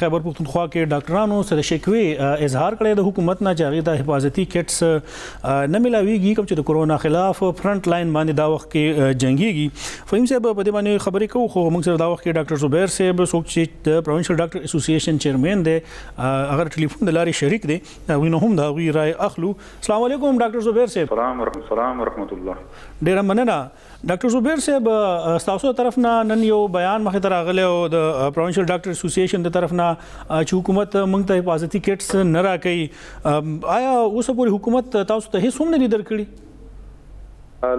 خیبر پښتونخوا کې ډاکټرانو سره شکوي اظهار کړی د حکومت نه چاغي ته حفاظتي کټس نه ملاويږي کوم چې د کورونا خلاف فرنٹ لاين باندې دا وخت کې جنگيږي فهیم صاحب په دې باندې خبرې کوو خو موږ سره دا وخت کې ډاکټر زبیر صاحب څوک چې د پروینشل ډاکټر اسوسییشن چیرمن دی هغه ټلیفون د لارې شریک دی هغه نه هم دا غوي رائے اخلو السلام علیکم ډاکټر زبیر صاحب السلام ورحمت الله ډیر مننه ډاکټر زبیر صاحب تاسو تر طرف نه نن یو بیان مخه تر اغله او د پروینشل ډاکټر اسوسییشن د طرف نه چې حکومت موږ ته حفاظتي کټس نه راکړي آیا اوس پورې حکومت تاسو ته هیڅ هم نه دي درکړي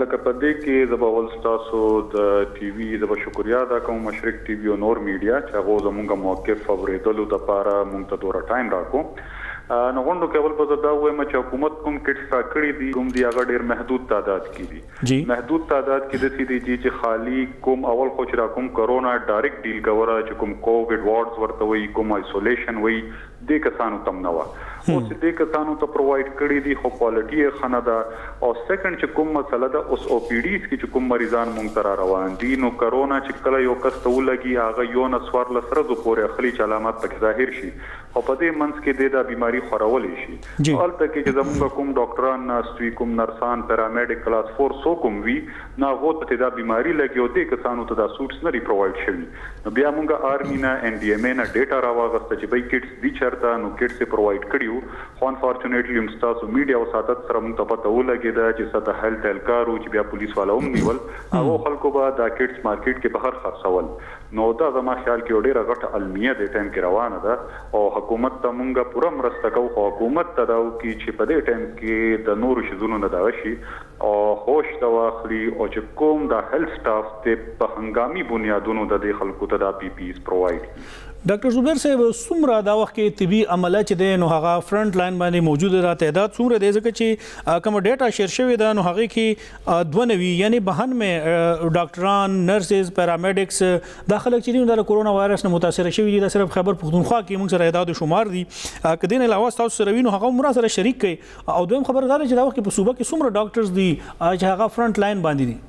لکه په دې کې د باول تاسو د ټي وي د شکریا ادا کوم مشرق ټي وي او نور میډیا چې هغه زمونږ موقف اوریدلو د پاره مونږ ته دوره ټایم راکو نو غونډو کې اول په زدا وایم چې حکومت کوم کټس راکړي دي کوم دی هغه ډیر محدود تعداد کې دي جی. محدود تعداد کی دسی دی جی چه خالی کوم اول خو چه دا کوم کرونا ډاریک ډیل کوره چه کوم کوویډ وارډز ورته وایی کوم آیسولیشن وایی دی کسانو تم نه وه اوس چه دی کسانو ته پرووایډ کړی دی خو کوالټی یی ښه نه ده او سیکنډ چه کوم مسله ده اوس او پی ډیز کی چه کوم مریضان مونږ ته را روان دی نو کرونا چه کله یو کس ته ولګی هغه یو نه څوارلس رځو پوری اخلی چه علامات پکی ظاهر شی او پدی منځ کی دی دا بیماری خورولی شی. جی. هلته کې چې زمونږ کوم ډاکټران ناست وي، کوم نرسان، پراميډيک، کلاس فور څوک هم وي، نو هغو ته چې دا بيماري لګي او دې کسانو ته دا سوټس نه دي پرووايډ شوي، نو بيا مونږ آرمي نه، اېن ډي اېم اې نه ډېټا راواغسته چې بۍ کټس دي چرته، نو کټس يې پرووايډ کړي وو، خو انفارچونيټلي هم ستاسو ميډيا او سعادت سره مونږ ته پته ولګېده چې څه د هېلت اهلکار وو چې بيا پوليس والا هم نيول، هغو خلکو به دا کټس مارکيټ کې بهر خرڅول، نو دا زما خیال کې یو ډیره غټه المیه دې ټایم کې روانه ده او حکومت ته مونږ پوره مرسته کوو خو حکومت ته دا وکړي چې په دې ټایم کې د نورو شیزونو نه دغه شي او هوش ته واخلي او چې کوم دا هیلت سټاف دې په هنګامي بنیادونو د دې خلکو ته دا پي پیز پرووایډ کړي. ډاکټر زبیر صاحب څومره دا وخت کې طبي عمله چې دی نو هغه فرنټ لاین باندې موجوده ده تعداد څومره دی ځکه چې کومه ډیټا شیر شوې ده نو هغې کې دوه نوي یعنی بهن مې ډاکټران نرسز پیرامیډکس دا خلک چې دي د کورونا وایرس نه متاثر شوي دي دا صرف خبر پښتونخوا کې موږ سره اعداد شمار دي که دین علاوه تاسو سره وینو هغه مر سره شریک کړي او دویم خبر دا چې دا وخت په صوبه کې څومره ډاکټرز دي چې هغه فرنٹ لاین باندې دي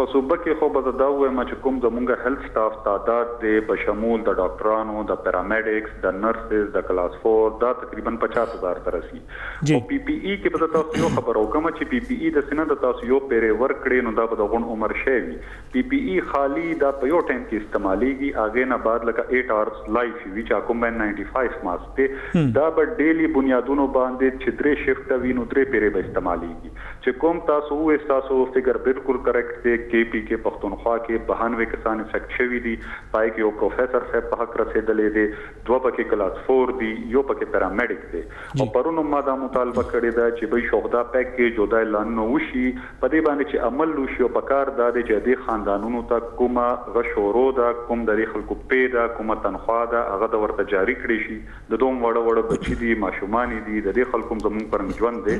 په صوبه کې خو به دا وایم چې کوم زمونږ هیلث سټاف تعداد دی به شمول د ډاکټرانو د پیرامیډکس د نرسز د کلاس 4 دا تقریبا 50000 تر رسی او پي پي اي کې به زه تاسو يو خبر اوکم چې پي پي اي داسې نه ده تاسو يو پيرې ورکړې نو دا به د غون عمر شی وي پي پي اي خالي دا په يو ټايم کې استعماليږي هغې نه بعد لکه ايټ هارس لايف وي چې اکوم اين ناينټي فايف ماسک دې دا به ډيلي بنيادونو باندې چې درې شفټه وي نو درې پيرې به استعماليږي چې کوم تاسو ووې ستاسو فګر بلکل کريکټ دې کې پي کې پښتونخوا کې بهنوې کسان افيکټ شوي دي پاي کې يو پروفيسر صاحب په حق رسيدلې دې دوه پکې کلاس فور دي يو پکې پراميډيک دی او پرون هم ما دا مطالبه کړې ده چې بي شوخدا پيکيج او دا اعلانونه وشي په دې باندې چې عمل وشي او پکار دا دی چې دې خاندانونو ته کومه غه شورو ده کوم ددې خلکو پي ده کومه تنخوا ده هغه ده ورته جاري کړې شي ددو هم وړه وړه بچي دي ماشومان يې دي ددې خلکو هم زمونږ په رنګ ژوند دی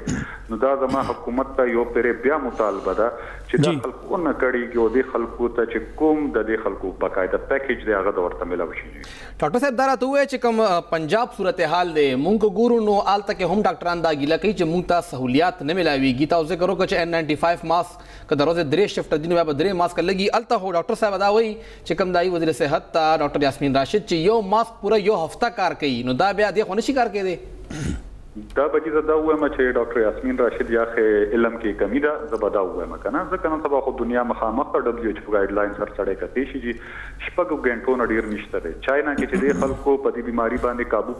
نو دا زما حکومت ته يو پيرې بيا مطالبه ده چې دا خلک ونه کړيږي او دې خلکو ته چې کوم ددې خلکو باقاعده پيکيج دی هغه ده ورته ملاو شي. ډاکټر صاحب دا راته ووایه چې کوم پنجاب صورتحال دی مونږ که ګورو نو هلته کې هم ډاکټران دا ګیله کوي چې مونږ ته سهولیات نه میلاویږي تاسو ذکر وکړه چې ان ناینټي فایف ماسک که د ورځې درې شفټه دي نو بیا به درې ماسکه لګي هلته خو ډاکټر صاحب دا وایي چې کوم دایي وزیر صحت ته ډاکټر یاسمین راشد چې یو ماسک پوره یو هفته کار کوي نو دا بیا دې خو نشي کار کېدی دا به جی زه دا ووایم چه ډاکټر یاسمین راشد یاخه علم کی کمی ده زه به دا ووایم کنه ځکه نن سبا خو دنیا مخامخ ده ډبلیو ایچ اف ګایډلاینس هر سړی کتی شی جی شپږ ګنټو نه ډیر نشته دی چاینا کی چه دی خلکو په دی بیماری باندی قابو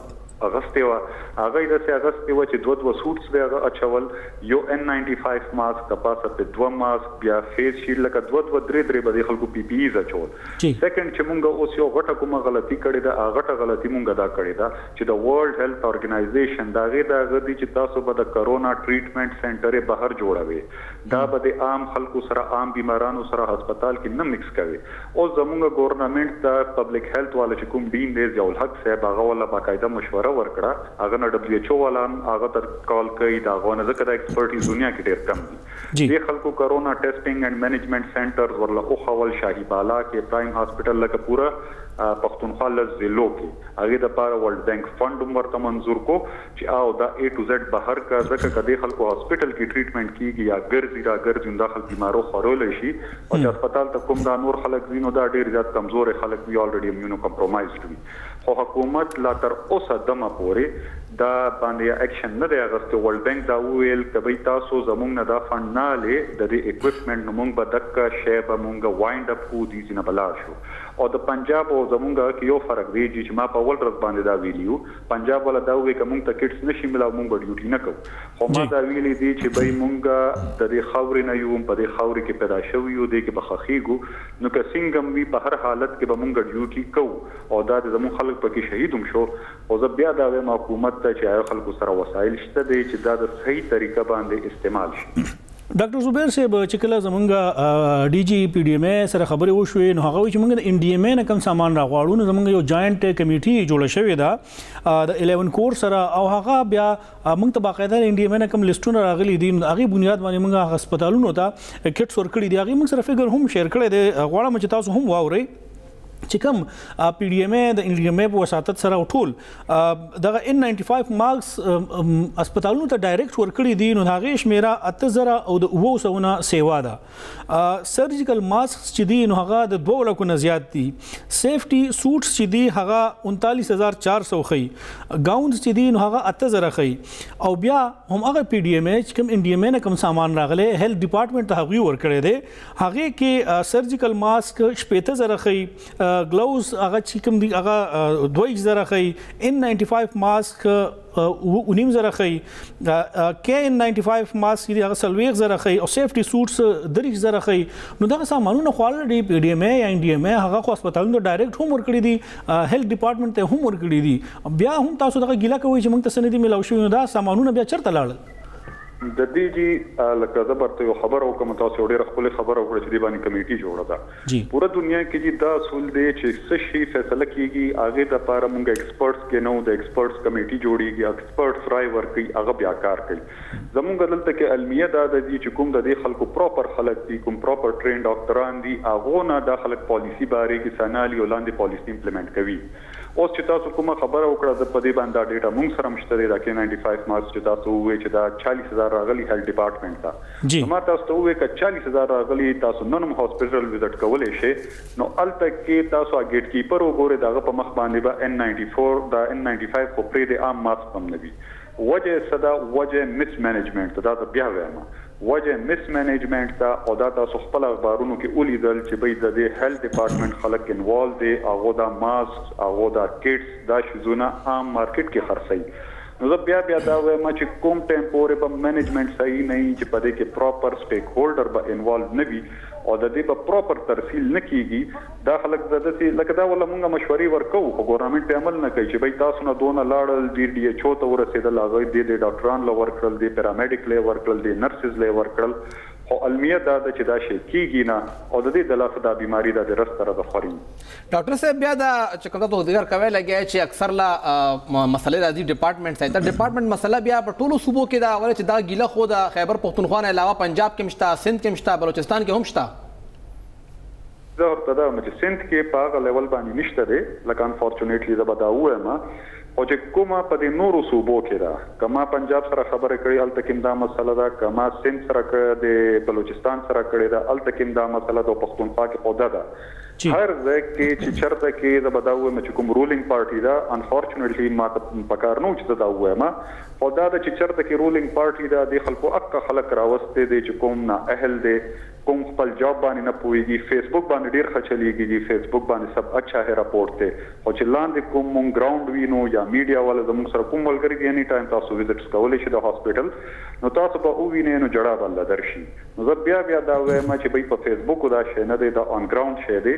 اغستی وه هغه یی داسی اغستی وه چه دوه دوه سوټس به هغه اچول یو ان ناینټی فایف ماسک د پاسه په دوه ماسک بیا فیس شیلډ لکه دوه دوه دری دری به دی خلکو پی پی ایز اچول سیکنډ چه مونږ اوس یو غټه کومه غلطی کړی ده هغه غټه غلطی مونږ دا کړی ده چې د ورلډ هیلت ارګنایزیشن د هغې د هغه دي چې تاسو به د کرونا ټریټمنټ سینټرې بهر جوړوې دا به دې عام خلکو سره عام بیمارانو سره هسپتال کې نه مکس کوې اوس زمونږ ګورنمنټ ته پبلک هیلت والا چې کوم ډین دی ضیاء الحق صاحب هغه والا باقاعده مشوره ورکړه هغه نه ډبلیو ایچ او والا هم هغه ته کال کوي د هغو نه ځکه دا ایکسپرټیز دنیا کې ډیر کم دي دې خلکو کرونا ټیسټنګ اینډ مینجمنټ سینټرز ورله وښول شاهي بالا کې پرایم هاسپټل لکه پوره پښتونخوا لس ضلعو کې. هغې د پاره ورلډ بانک فنډ هم ورته منظور کو چی آو دا اې ټو زډ بهر کا ځکه که دې خلکو هاسپټل کی ټریټمنټ کیږی یا ګرځی را ګرځی نو دا خلک بیمارو خورولی شی او چی هسپتال ته کوم دا نور خلک ځی نو دا ډیر زیات کمزوری خلک وی الریډی امیونو کمپرومایزډ وی خو حکومت لا تر اوسه دمه پوری دا باندی اکشن نه دی اغستی ورلډ بانک دا وویل که بی تاسو زمونږ نه دا فنډ نه الی ددی ایکویپمنټ نو مونږ به دکه شی به مونږ وایند اپ کو دی ځی نه به لاړ شو او د پنجاب او زمونږ هغه کې يو فرق دی جي چې ما په اول رځ باندې دا ويلي وو پنجاب والا دا ووې که مونږ ته کټس نه شي ملاو مونږ به ډيوټي نه کوو خو ما دا ويلي دي چې بي مونږ د دې خاورې نه يو په دې خاورې کې پيدا شوي يو دې کې به خښيږو نو که سنګ هم وي په هر حالت کې به مونږ ډيوټي کوو او دا دې زمونږ خلک په کې شهيد هم شو خو زه بيا دا ويم حکومت ته چې ايا خلکو سره وسايل شته دې چې دا د صحيح طريقه باندې استعمال شي. ډاکټر زبیر صاحب چې کله زمونږ ډي جي پی ډي ایم ای سره خبرې وشوې نو هغه وی چې موږ د ان ډي ایم ای نه کم سامان راغواړو نو زمونږ یو جاینټ کمیټي جوړه شوې ده د 11 کور سره او هغه بیا موږ ته باقاعده ان ډي ایم ای نه کم لیستونه راغلي دي هغه بنیاد باندې موږ هسپتالونو ته کټس ورکړي دي هغه موږ سره فګر هم شیر کړی دی غواړم چې تاسو هم واورئ چې کوم پی ډی ایم ای د ان ډی ایم ای په وساتت سره ټول دغه ان 95 مارکس هسپتالونو ته ډایرکټ ورکړي دي نو هغه شمیره 8000 او د 200 سیوا ده سرجیکل ماسک چې دي نو هغه د 2 لکو نه زیات دي سیفټي سوټس چې دي هغه 39400 خي گاونز چې دي نو هغه 8000 خي او بیا هم هغه پی ډی ایم ای چې کوم ان ډی ایم ای نه کوم سامان راغله هیلث ډپارټمنټ ته هغوی ورکړي دي هغه کې سرجیکل ماسک شپېته زره خي ګلوز هغه چې کوم دی هغه دوه زره خي ان 95 ماسک ونیم زره خي کې ان 95 ماسک دی هغه سلويغ زره خي او سیفټي سوټس دریش زره خي نو دغه سامانونه خو الډي پی ډي ایم یا ان ډي ایم هغه خو هسپتالونو ډایرکټ هم ورکړي دي هیلث ډپارټمنټ ته هم ورکړي دي بیا هم تاسو دغه ګیله کوي چې موږ ته سندې ملاوي شوی نو دا سامانونه بیا چرته لاړل د دې جی لکه زه برته یو خبر او کوم تاسو ډیره خپل خبر او کړ چې دی باندې کمیټي جوړه ده پوره دنیا کې جی دا اصول دی چې څه شي فیصله کیږي هغه د پاره مونږه ایکسپرټس کې نو د ایکسپرټس کمیټي جوړیږي ایکسپرټس رائے ورکي هغه بیا کار کوي زمونږ دلته کې المیه دا د دې چې کوم د دې خلکو پراپر خلک دي کوم پراپر ټرین ډاکټران دي هغه نه دا خلک پالیسی باره کې سنالي او لاندې پالیسی امپلیمنټ کوي اوس چې تاسو کومه خبره وکړه زه پدې باندې دا ډیټا مونږ سره هم شته دی دا کې ناینټي فایف مارکس چې تاسو ووې چې دا چالیس هزار راغلي هیلت ډیپارټمنټ ته نو ما تاسو ته ووې که چالیس هزار راغلي تاسو نن هم هاسپیټل ویزټ کولې شې نو هلته کې تاسو هغه ګیټ کیپر وګورې د هغه په مخ باندې به ان ناینټي فور دا ان ناینټي فایف خو پریږدې عام ماسک به هم نه وي وجه یې څه ده؟ وجه یې مس مینجمنټ ده، دا زه بیا وایم، وجه یې مس مینجمنټ ده او دا تاسو خپله اخبارونو کې ولیدل چې بۍ ددې هیلت ډیپارټمنټ خلک انوالو دې، هغو دا ماسکس، هغو دا کیټس، دا شیزونه عام مارکیټ کې خرڅوي. نو زه بیا بیا دا وایم چې کوم ټایم پورې به مینجمنټ صحیح نه وي چې پدې کې پراپر سټیک هولډر به انوالو نه وي او ددې به پراپر ترسیل نه کیږي، دا خلک د دسي لکه دا ولا مونږ مشوري ورکوو خو ګورنمنټ پري عمل نه کوي چي بي تاسو نه دونه لاړل دي ډي ايچ او ته ورسيدل هغوي دي دي ډاکټران له ورکړل دي پيراميډيک له ورکړل دي نرسز له ورکړل خو الميه دا ده چي دا شي کيږي نه او د دي دلاسه دا بيماري دا دي رس تر د خوري. ډاکټر صاحب بيا دا چي کوم تاسو ذکر کوي لګيا چي اکثر لا مسلي راځي ډيپارټمنټ ساي ته ډيپارټمنټ مسله بيا په ټولو صوبو کي ده ولي چي دا ګيله خو د خيبر پښتونخوا نه علاوه پنجاب کي هم شته سند کي هم شته بلوچستان کي هم شته زه ورته دا وایم چې سینت کې په هغه لیول باندې نشته دی لکه انفورچونیټلي زه به دا ووایم خو چې کومه په دې نورو صوبو کې ده که ما پنجاب سره خبرې کړي هلته کې هم دا مسله ده که ما سینت سره کړې د بلوچستان سره کړې ده هلته کې هم دا مسله ده او پښتونخوا کې خو ده ده هر ځای کې چې چرته کې زه به دا ووایم چې کوم رولینګ پارټي ده انفورچونیټلي ما ته په کار نه و چې زه دا ووایم خو دا ده چې چرته کې رولینګ پارټي ده دې خلکو اکه خلک راوستي دی چې کوم نا اهل دی کوم خپل جاب باندې نه پوهیږي فیسبوک باندې ډیر ښه چلیږي جی فیسبوک باندې سب اچھا هې رپورټ دی خو چې لاندې کوم مونږ ګراونډ وینو یا میډیا والا زمونږ سره کوم ملګری دی اني ټایم تاسو ویزټس کولی شي د هاسپیټل نو تاسو به ووینې نو جړا به الله درشي نو زه بیا بیا دا ویم چې بی په فیسبوک دا شی نه دی دا آن ګراونډ شی دی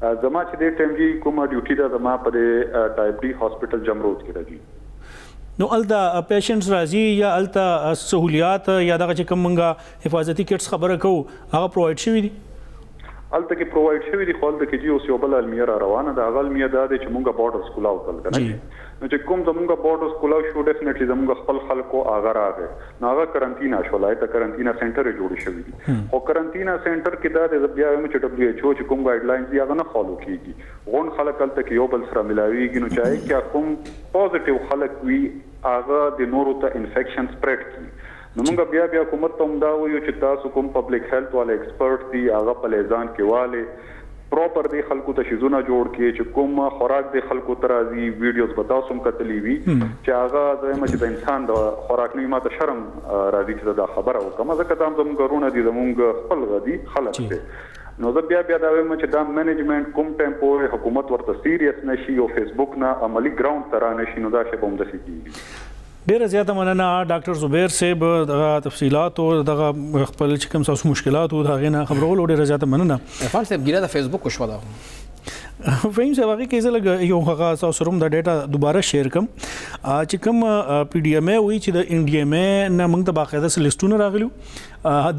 زما چې دې ټایم ګي کومه ډیوټي ده زما په دې ټایپ ډي هاسپټل جمرود کې ده جی. نو الته پیشنټس راځي یا الته سهولیات یا دغه چې کوم منګه حفاظتي کټس خبره کوو هغه پرووایډ شوي دي؟ الته کې پرووایډ شوي دي خو الته کې جی اوس یو بل المیه را روانه ده هغه المیه دا دی چې مونږه بارډرز کولاو کړل کنه جی. نو چې کوم زمونږ بوردرز کلو شو ډیفنیټلی زمونږ خپل خلکو هغه راغی نو هغه کرنتینا شول هغه ته کرنتینا سینټر جوړ شوی دی خو کرنتینا سینټر کې دا دی زه بیا وایم چې ډبلیو ایچ او چې کوم ګایډ لاینز دي هغه نه فالو کیږي غونډ خلک هلته کې یو بل سره ملاویږي نو چې هغه کې کوم پوزیټیو خلک وي هغه د نورو ته انفیکشن سپریډ کړي. نو مونږ بیا بیا حکومت ته همدا وایو چې تاسو کوم پبلک هیلت والا ایکسپرټ دي هغه په لیزان کې والې پروپر دې خلکو ته شیزونه جوړ کې چې کوم خوراک دې خلکو ته راځي ویډیوز به تاسو هم کتلی وي چې هغه زما چې د انسان د خوراک نه ماته شرم راځي چې دا خبره وکم ځکه دا زموږ غرونه دي زموږ خپل غدي خلک دي نو زه بیا بیا دا وایم چې دا منیجمنت کوم ټایم پورې حکومت ورته سیریس نشي او فیسبوک نه عملی ګراوند ترانه شي نو دا شی به هم د سیګي ډیره زیاته مننه ډاکټر زبیر صاحب د تفصيلات او د خپل چې کوم تاسو مشکلات او دا غینه خبرولو ډیره زیاته مننه عرفان صاحب ګیره د فیسبوک شو دا فهم صاحب هغه کې زلګ یو هغه تاسو روم د ډیټا دوباره شیر کوم چې کوم پی ډی ایم ای وی چې د ان ډی ایم ای نه موږ ته باقاعده سلیستونه راغلو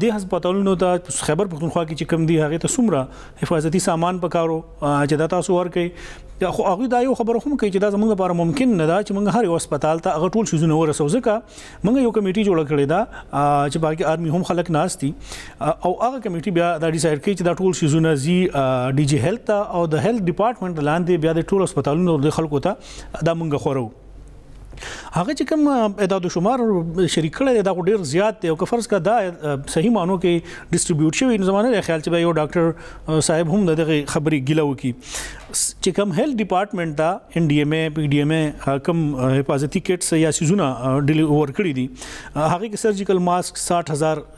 د حساب پتولونو ته خیبر پښتونخوا کې چې کوم دی هغه ته سمره حفاظتي سامان پکارو چې دا تاسو ورکړي خو هغه دا یو خبره هم کوي چې دا زموږ لپاره ممکن نه ده چې موږ هر یو هسپتال ته هغه ټول شیزونه ورسو ځکه موږ یو کمیټي جوړ کړی دا چې باقي آرمي هم خلک ناشتي او هغه کمیټي بیا دا ډیسایډ کوي چې دا ټول شیزونه زی ډي جی هیلث او د هیلث ډپارټمنټ لاندې بیا د ټول هسپتالونو د خلکو ته دا موږ خورو هغه چې کوم اعداد و شمار شریک کړی دی دا خو ډیر زیات دی او که فرض کړه دا صحیح مانو کې ډیسټریبیوټ شوی نو زمانه د خیال چې یو ډاکټر صاحب هم دغه خبرې ګیله وکي چې کوم هیلث ډپارټمنټ دا ان ډي ایم ای پی ډي ایم ای کوم حفاظتي کټس یا سيزونه ډیلی اور کړی دي هغه کې سرجیکل ماسک 60000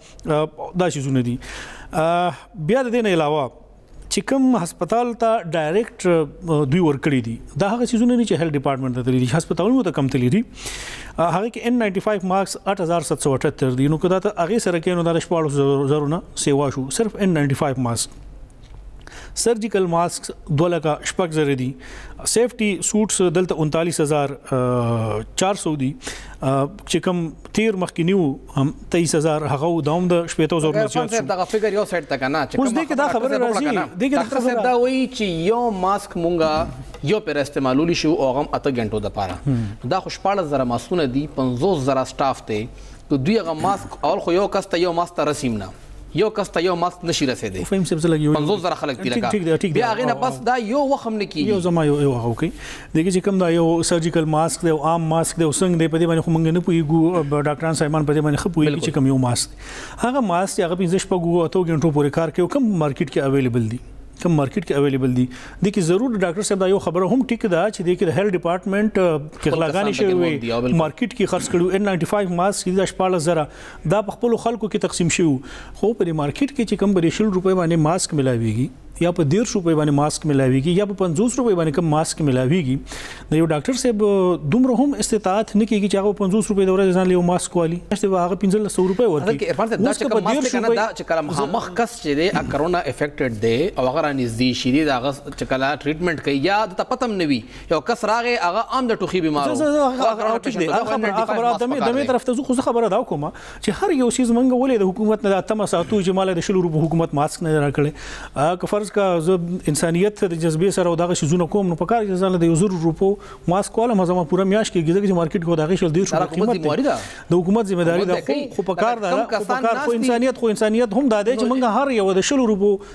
دا شیزونه دي بیا د دې نه علاوه چې کوم هسپتال ته ډایرکټ دوی ورکړي دي دا هغه سيزونه دي چې هیلث ډپارټمنټ ته تللي دي هسپتالونو ته کم تللي دي هغه کې ان 95 مارکس 8778 دي نو کدا ته هغه سره کې نو د 1400 نه سیوا شو صرف ان 95 مارکس سرجیکل ماسک 2 لکه شپږ زره دي سیفټي سوټس دلته 39400 دي چې کم تیر مخکې نیو هم 23000 هغه دوم د 27000 نه زیات شو دغه فګر یو سایت تک نه چې اوس دې کې دا خبره راځي دې کې ډاکټر صاحب دا وایي چې یو ماسک مونږه یو پر استعمالول شي او غم اته غنټو د پاره دا خو 14000 ماسکونه دي 50000 سټاف ته که دوی هغه ماسک اول خو یو کس ته یو ماسک ته رسیم نه یو کس ته یو ماسک نشي رسیدي فهم صاحب زلګي 50000 خلک دی لګا بیا غینه پس دا یو وخم نه کیږي یو زما یو یو هو کوي دغه چې کوم دا یو سرجیکل ماسک دی او عام ماسک دی او څنګه دی په دې باندې خو مونږ نه پویګو ډاکټران صاحبان په دې باندې خپوي چې کوم یو ماسک هغه ماسک هغه پنځه شپږ او اتو غنټو پورې کار کوي کوم مارکیټ کې اویلیبل دي کوم مارکیټ کې اویلیبل دي د کې ضرور ډاکټر صاحب دا یو خبره هم ټیک ده چې د کې د هیلث ډپارټمنټ کې غلاګانې شوی وي مارکیټ کې خرڅ کړو N95 ماسک د 14000 دا په خپلو خلکو کې تقسیم شوي وو، خو په دې مارکېټ کې چې کوم په دې شل روپۍ باندې ماسک ملاوېږي یا په دېرش روپۍ باندې ماسک ملاوېږي یا په پنځوس روپۍ باندې کوم ماسک ملاوېږي د یو ډاکټر صاحب دومره هم استطاعت نه کېږي چې هغه په پنځوس روپۍ د ورځې ځان له یو ماسک والي چې به هغه پنځلس سوه روپۍ ورکړي دلته عرفان صاحب دا چې کوم ماسک کنه دا چې کله مخامخ کس چې دی کرونا افیکټډ دی او هغه رانږدې شي دی د هغه چې کله ټریټمنټ کوي یا دته پته هم نه وي یو کس راغی هغه عام د ټوخي بیمار زه زه هغه ټیک دی هغه خبره هغه خبره ته مې د مې طرف ته زه خو زه خبره دا کوم چې هر یو سیز منګه ولې د حکومت نه تم ساتو چې مال د شلو روپو حکومت ماسک نه راکړي که فرض کا زه انسانيت د جذبې سره او دغه شیزونه کوم نو پکار چې ځان د یو زر روپو ماسک کوله مزما پوره میاش کېږي ځکه چې مارکیټ کو دغه شل ډیر شو قیمت د حکومت ذمہ داری ده خو پکار ده خو پکار خو انسانيت خو انسانيت هم دا دی چې منګه هر یو د شلو روپو